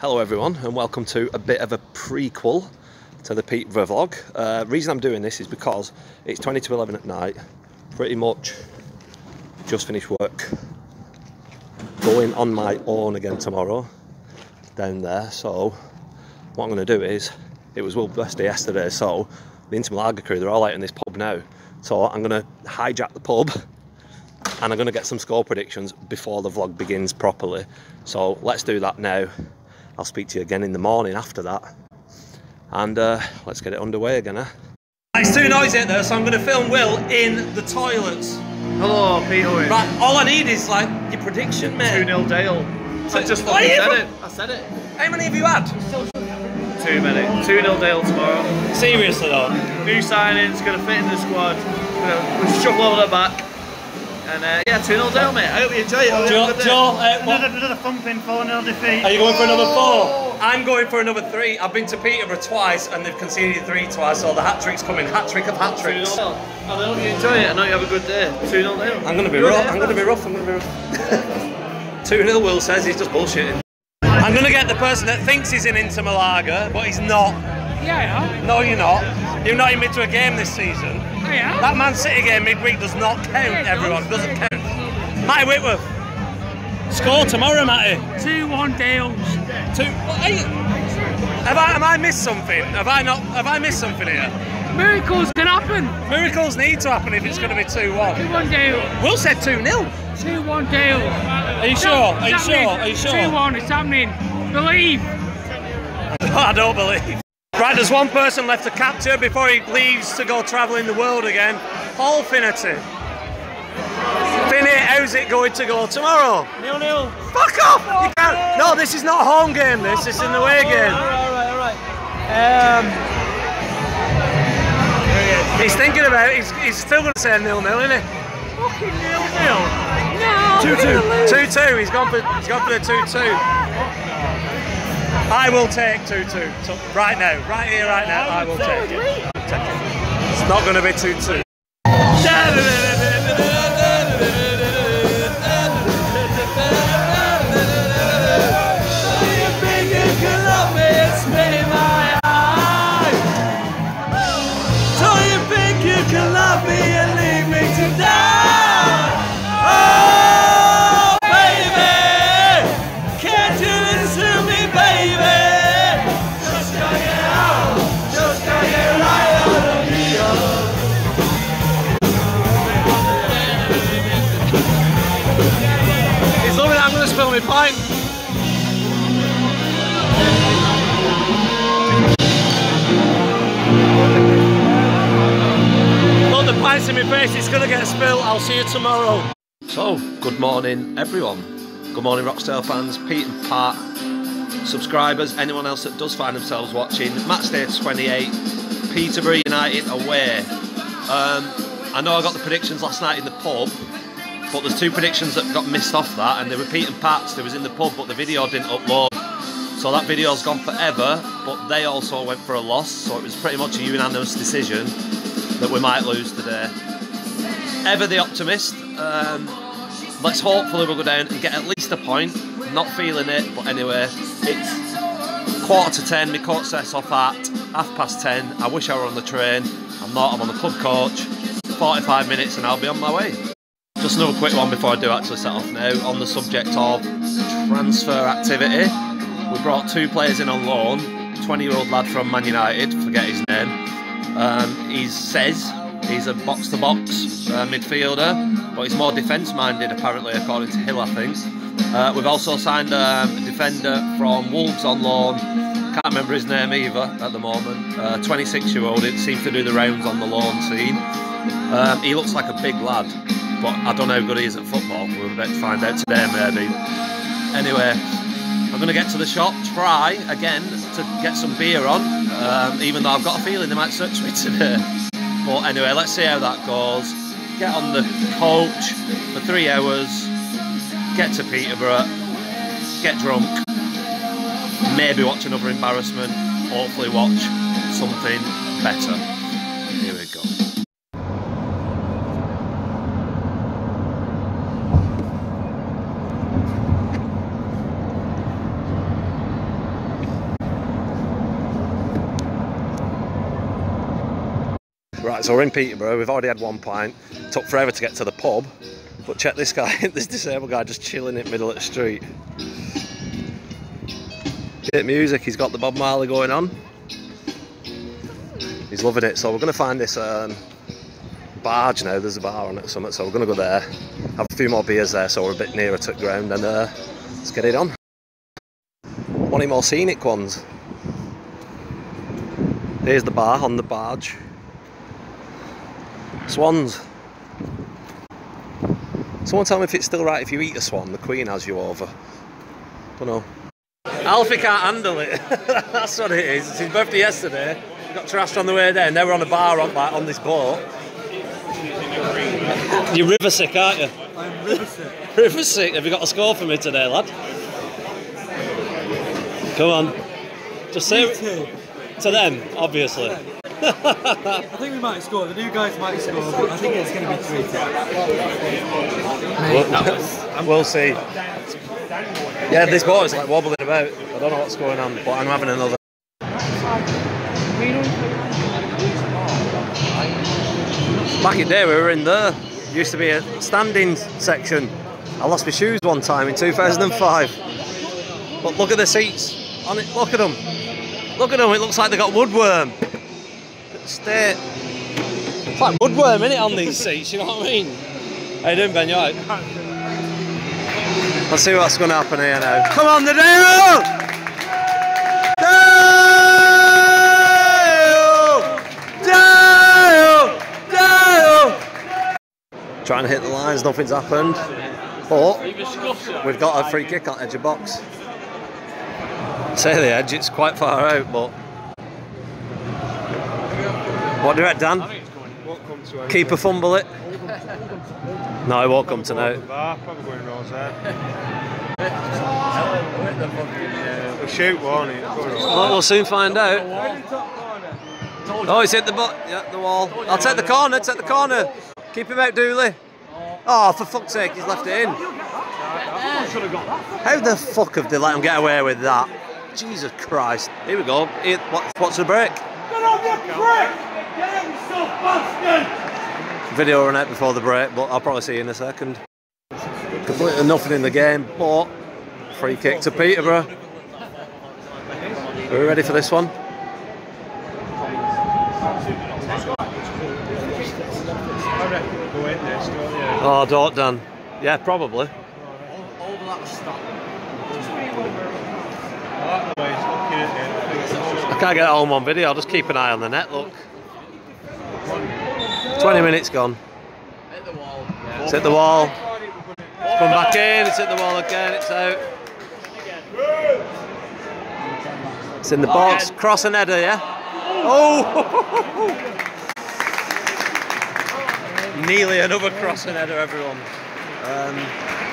Hello everyone and welcome to a bit of a prequel to the Pete vlog. Uh, reason I'm doing this is because it's 20 to 11 at night, pretty much just finished work, going on my own again tomorrow down there. So what I'm going to do is, it was Will's birthday yesterday, so the Inter Malager crew, they're all out in this pub now. So I'm going to hijack the pub and I'm going to get some score predictions before the vlog begins properly. So let's do that now. I'll speak to you again in the morning after that. And uh, let's get it underway again, eh? It's too noisy out there, so I'm going to film Will in the toilets. Hello, Peter. Right, all I need is like your prediction, mate. 2 0 Dale. I just Are fucking said it. I said it. How many have you had? Too many. 2 0 Dale tomorrow. Seriously though. New signings, gonna fit in the squad. Gonna, we'll shuffle over the back. And uh, yeah, 2 0 Dale, mate. I hope you enjoy it. Hope you have Joe, good day. Joe uh, Another, another thumping 4 0 defeat. Are you going for another four? I'm going for another three. I've been to Peterborough twice and they've conceded three twice, so the hat trick's coming. Hat trick of hat 2 tricks. 0 I hope you enjoy it. I know you have a good day. 2 0 Dale. I'm gonna be rough. I'm gonna be rough. I'm gonna be rough. Two 0 Will says he's just bullshitting. I'm gonna get the person that thinks he's in Inter Malager, but he's not. Yeah, No, you're not. You've not even been to a game this season. yeah. Yeah. That Man City game midweek does not count. Everyone doesn't count. Matty Whitworth. Score tomorrow, Matty. 2 1 Dales. Two. What, you, have I have I missed something? Have I not? Have I missed something here? Miracles can happen. Miracles need to happen if it's going to be 2-1. 2 one. 1 Dales. Will said two 0 2 1 Dales. Are you sure? Are you sure? Are you sure? 2 1, it's happening. Believe. I don't believe. Right, there's one person left to capture before he leaves to go travelling the world again. Paul Finnerty. Finny, how's it going to go tomorrow? Nil nil. Fuck off! You can't. No, this is not a home game. This, this is an away game. Alright, alright, alright. Um, He's thinking about it. He's, he's still going to say nil nil, isn't he? Fucking nil nil. No. Two two. Two two. He's gone for he's gone for the two two. I will take two two. So, right now, right here, right now, I will take it. It's not going to be two two In my face. It's going to get spilled. I'll see you tomorrow. So, good morning, everyone. Good morning, Rochdale fans, Pete and Pat, subscribers, anyone else that does find themselves watching. Match day 28, Peterborough United away. Um, I know I got the predictions last night in the pub, but there's two predictions that got missed off that, and they were Pete and Pat's. They was in the pub, but the video didn't upload. So that video's gone forever, but they also went for a loss, so it was pretty much a unanimous decision that we might lose today. Ever the optimist. Um, let's hopefully we'll go down and get at least a point. Not feeling it, but anyway, it's quarter to ten. My coach sets off at half past ten. I wish I were on the train. I'm not. I'm on the club coach. 45 minutes and I'll be on my way. Just another quick one before I do actually set off now. On the subject of transfer activity, we brought two players in on loan. 20 year old lad from Man United, forget his name. Um, he says he's a box to box midfielder, but he's more defence minded apparently, according to Hill, I think. Uh, we've also signed um, a defender from Wolves on loan. Can't remember his name either at the moment. 26 year old, it seems to do the rounds on the loan scene. Um, he looks like a big lad, but I don't know how good he is at football. We're about to find out today, maybe. Anyway, I'm going to get to the shop, try again to get some beer on, um, even though I've got a feeling they might search me today. But anyway, let's see how that goes. Get on the coach for three hours, get to Peterborough, get drunk, maybe watch another embarrassment, hopefully watch something better. Here we go. Right, so we're in Peterborough. We've already had one pint. Took forever to get to the pub. But check this guy, this disabled guy just chilling in the middle of the street. Hit music, he's got the Bob Marley going on. He's loving it. So we're going to find this um, barge now. There's a bar on it something. So we're going to go there, have a few more beers there so we're a bit nearer to the ground and uh, let's get it on. One of more scenic ones. Here's the bar on the barge. Swans. Someone tell me if it's still right if you eat a swan, the queen has you over. Don't know. Alfie can't handle it. That's what it is. It's his birthday yesterday. He got trashed on the way there, and now we're on a bar on, like, on this boat. You're river sick, aren't you? I'm river sick. River sick. Have you got a score for me today, lad? Come on. Just say Two. to them, obviously. I think we might score. The new guys might score, but I think it's going to be 3 2. We'll, we'll see. Yeah, this boat is like wobbling about. I don't know what's going on, but I'm having another. Back in the day, we were in there. Used to be a standing section. I lost my shoes one time in 2005. But look at the seats on it. Look at them. Look at them. It looks like they got woodworm. Stay. It's like woodworm, is it, on these seats? You know what I mean? How you doing, Ben? You alright? Let's see what's going to happen here now. Come on, the Dale! Dale! Dale! Dale! Trying to hit the lines, nothing's happened. But we've got a free kick on edge of box. Say the edge, it's quite far out, but. What do you reckon, Dan? Won't come to anything. Keep a fumble it. No, it won't come tonight. Bar, probably going Rose We'll shoot, won't it? Well, we'll soon find out. Oh, he's hit the butt. Yeah, the wall. I'll take the corner. Take the corner. Keep him out, Dooley. Oh, for fuck's sake, he's left it in. How the fuck have they let him get away with that? Jesus Christ. Here we go. Here, what, what's the break? Video run out before the break, but I'll probably see you in a second. Completely nothing in the game, but free kick to Peterborough. Are we ready for this one? Oh, don't Dan. Yeah, probably. I can't get it on one video. I'll just keep an eye on the net. Look. 20 minutes gone. It's hit the wall. It's come back in. It's hit the wall again. It's out. It's in the box. Cross and header, yeah? Oh! Nearly another cross and header, everyone. Um,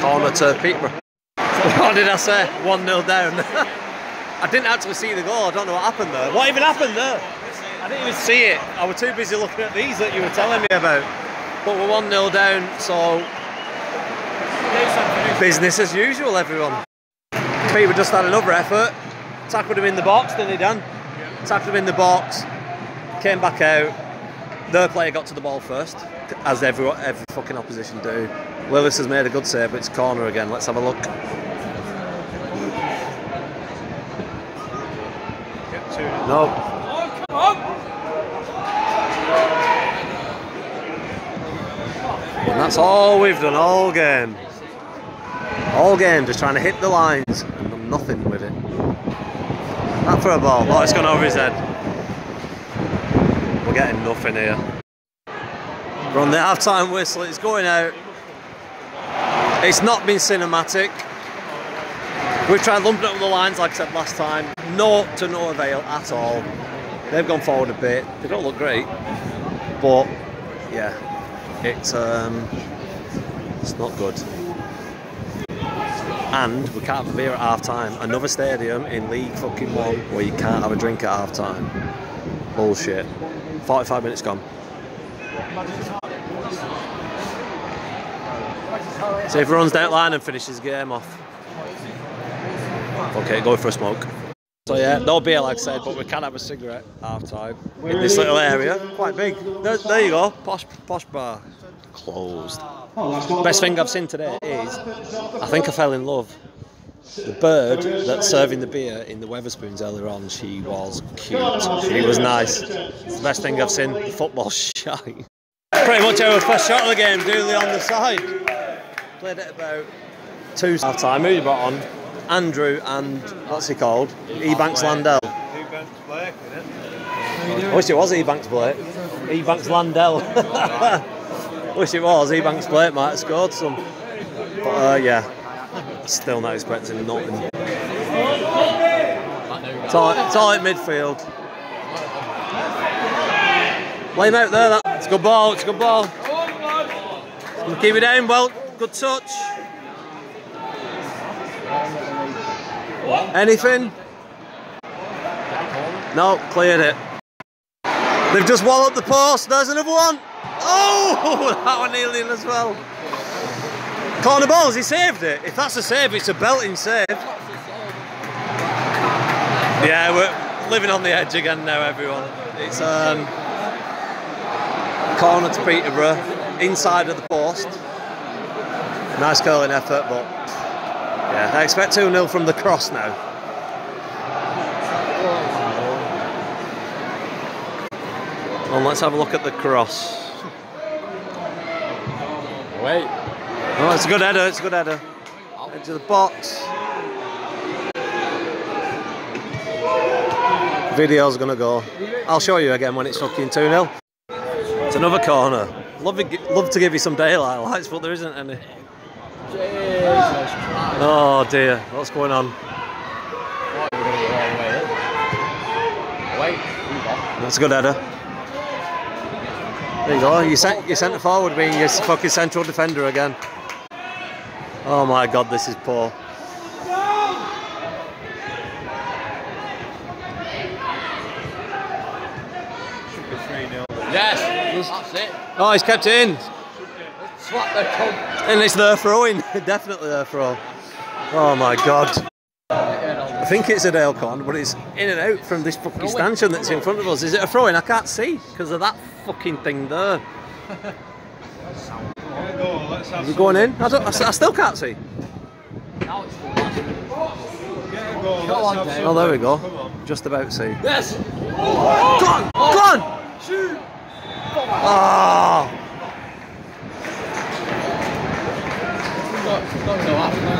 corner to Peterborough. What did I say? 1 0 down. I didn't actually see the goal. I don't know what happened there. What even happened there? I didn't even see it. I was too busy looking at these that you were telling me about. But we're 1 0 down, so. Business as usual, everyone. Peter just had another effort. Tackled him in the box, didn't he, Dan? Tackled him in the box. Came back out. Their player got to the ball first, as every, every fucking opposition do. Lillis has made a good save, but it's corner again. Let's have a look. Get two. No. That's all we've done all game. All game, just trying to hit the lines and done nothing with it. That for a ball. Oh, it's gone over his head. We're getting nothing here. We're on the half-time whistle. It's going out. It's not been cinematic. We've tried lumping up the lines like I said last time. No to no avail at all. They've gone forward a bit. They don't look great, but yeah, it's um, it's not good. And we can't have a beer at half time. Another stadium in League fucking One where you can't have a drink at half time. Bullshit. 45 minutes gone. So if runs down line and finishes game off. Okay, go for a smoke. So yeah, no beer like I said, but we can have a cigarette half time in this little area. Quite big. There, there you go, posh posh bar. Closed. Best thing I've seen today is I think I fell in love. The bird that's serving the beer in the Wetherspoons earlier on, she was cute. She was nice. It's the best thing I've seen. The football shy. Pretty much our first shot of the game, Dooley on the side. Played it about two half time. Who you brought on? Andrew and what's he called? Ebanks Landell. Blake. I wish it was Ebanks Blake. Ebanks Landell. wish it was. Ebanks Blake might have scored some. But uh, yeah, still not expecting nothing. Tight, at midfield. Lay him out there. That. It's a good ball. It's a good ball. Keep it down, well. Good touch. Anything? No, cleared it. They've just walloped the post. There's another one. Oh, that one nearly in as well. Corner balls, he saved it. If that's a save, it's a belting save. Yeah, we're living on the edge again now, everyone. It's um, corner to Peterborough, inside of the post. Nice curling effort, but yeah, I expect 2 0 from the cross now. Well, let's have a look at the cross. Wait. Oh, it's a good header, it's a good header. Into the box. Video's gonna go. I'll show you again when it's fucking 2 0. It's another corner. Love, it, love to give you some daylight lights, but there isn't any. Oh dear, what's going on? Wait. That's a good header. There you go. You sent your centre forward being your fucking central defender again. Oh my god, this is poor. Should be 3 0. Yes. That's it. Oh, he's kept it in. Swat the cunt. And it's their throwing. Definitely their throw. Oh my god. I think it's a Dale Con, but it's in and out from this fucking stanchion that's in front of us. Is it a throw in? I can't see because of that fucking thing there. Go, let's have Is it going in? I, don't, I s- I still can't see. Now it's full. Get a goal, let's on, have Dave. some. Oh, there we go. Just about see. Yes. Go on! Go on! Shoot. Oh! Not go after.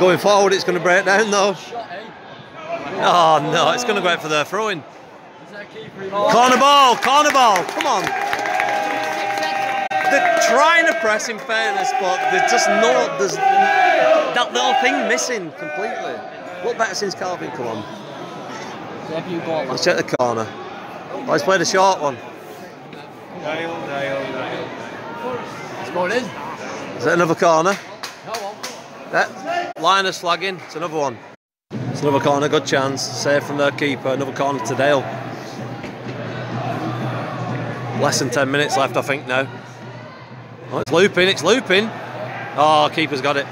Going forward, it's going to break down though. Oh no, it's going to go out for their throwing. Is there a keeper in Corner ball, corner ball, come on. They're trying to press in fairness, but there's just no, there's that little thing missing completely. What better since Calvin come on? Let's check the corner. Oh, he's played a short one. Dial, dial, dial. It's going in. Is that another corner? Yeah. Linus flagging, it's another one. It's another corner, good chance. Save from their keeper, another corner to Dale. Less than 10 minutes left, I think, now. Oh, it's looping, it's looping. Oh, keeper's got it.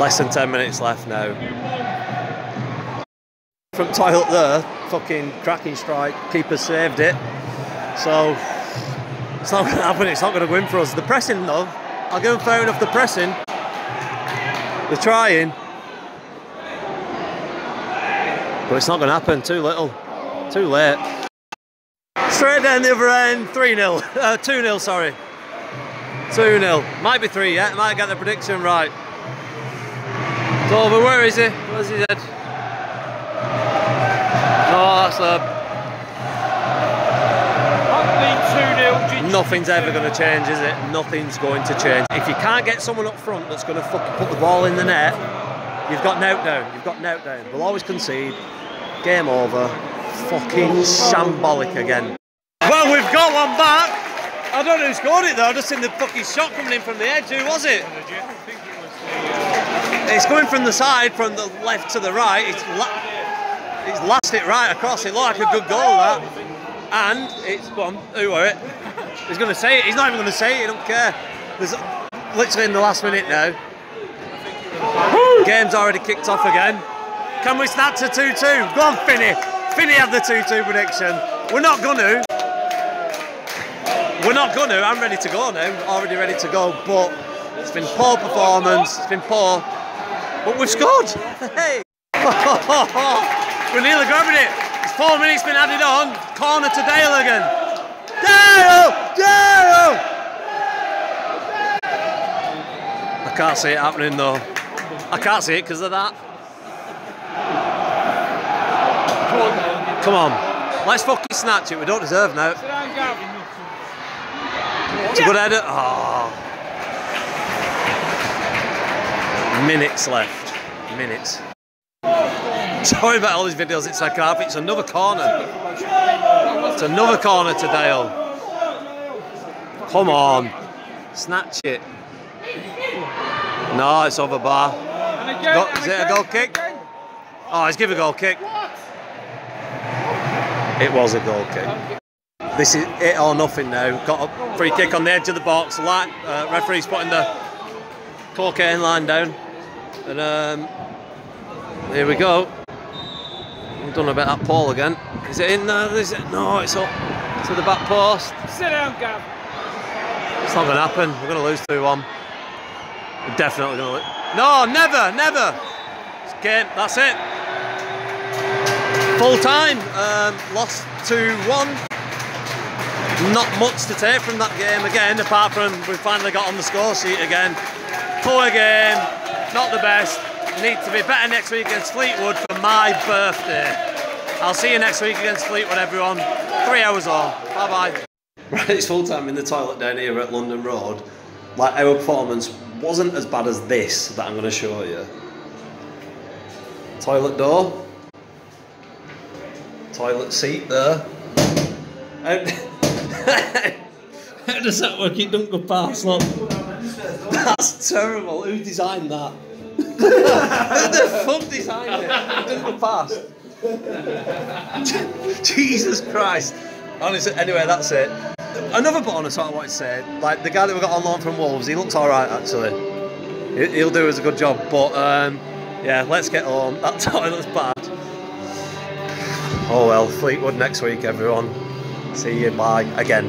Less than 10 minutes left now. From toilet there, fucking cracking strike. Keeper saved it. So it's not going to happen. It's not going to win for us. The pressing, though, I'll give them fair enough. The pressing, they're trying, but it's not going to happen. Too little, too late. Straight down the other end, three 0 uh, two 0 Sorry, two 0 Might be three. Yeah, might get the prediction right. It's over. Where is he? Where's his head? No, that's the Nothing's ever going to change, is it? Nothing's going to change. If you can't get someone up front that's going to fucking put the ball in the net, you've got knocked down. You've got knocked down. We'll always concede. Game over. Fucking shambolic again. Well, we've got one back. I don't know who scored it though. I just seen the fucking shot coming in from the edge. Who was it? It's coming from the side, from the left to the right. It's la- it's lashed it right across. It looked like a good goal that. And it's go on. Who were it? He's going to say it. He's not even going to say it. He don't care. There's literally in the last minute now. Game's already kicked off again. Can we snatch a 2 2? Go on, Finney. Finney had the 2 2 prediction. We're not going to. We're not going to. I'm ready to go now. Already ready to go. But it's been poor performance. It's been poor. But we've scored. Hey. We're nearly grabbing it. It's four minutes been added on. Corner to Dale again. Dale! Dale! I can't see it happening though. I can't see it because of that. Come on. Let's fucking snatch it. We don't deserve now. It's a good header. Oh. Minutes left. Minutes. Sorry about all these videos. It's like half. It's another corner. It's another corner to Dale. Come on. Snatch it. No, it's over bar. Go- is it a goal kick? Oh, he's give a goal kick. It was a goal kick. This is it or nothing now. Got a free kick on the edge of the box. Line, uh, referee's putting the cocaine line down. And um, here we go. Done about that pole again. Is it in there? Is it? No, it's up to the back post. Sit down, Gav. It's not going to happen. We're going to lose 2 1. We're definitely going to lose. No, never, never. It's game. That's it. Full time. Um, lost 2 1. Not much to take from that game again, apart from we finally got on the score sheet again. Poor game. Not the best. Need to be better next week against Fleetwood for my birthday. I'll see you next week against Fleetwood, everyone. Three hours on. Bye bye. Right, it's full time in the toilet down here at London Road. Like our performance wasn't as bad as this that I'm going to show you. Toilet door. Toilet seat there. How, how does that work? It don't go past. Look. That's terrible. Who designed that? The fuck designed it? Doesn't go past. Jesus Christ. Honestly, anyway, that's it. Another bonus I wanted to say, like the guy that we got on loan from Wolves, he looks alright actually. He- He'll do us a good job, but um, yeah, let's get home. That toilet's bad. Oh well, Fleetwood next week, everyone. See you, bye again.